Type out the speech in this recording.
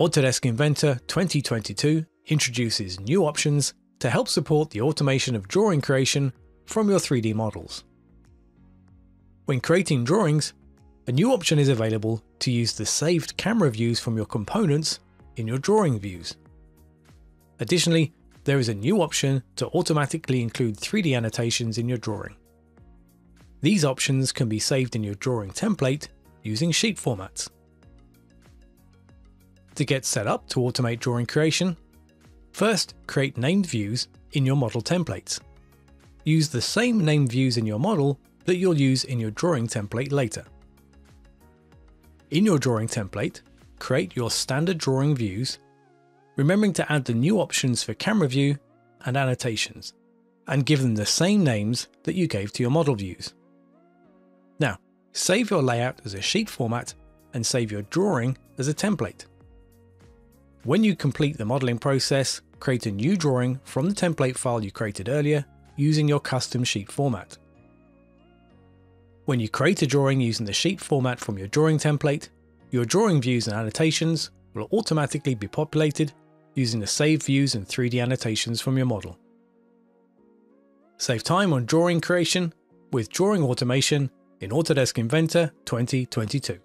Autodesk Inventor 2022 introduces new options to help support the automation of drawing creation from your 3D models. When creating drawings, a new option is available to use the saved camera views from your components in your drawing views. Additionally, there is a new option to automatically include 3D annotations in your drawing. These options can be saved in your drawing template using sheet formats. To get set up to automate drawing creation, first create named views in your model templates. Use the same named views in your model that you'll use in your drawing template later. In your drawing template, create your standard drawing views, remembering to add the new options for camera view and annotations, and give them the same names that you gave to your model views. Now, save your layout as a sheet format and save your drawing as a template. When you complete the modeling process, create a new drawing from the template file you created earlier using your custom sheet format. When you create a drawing using the sheet format from your drawing template, your drawing views and annotations will automatically be populated using the save views and 3D annotations from your model. Save time on drawing creation with drawing automation in Autodesk Inventor 2022.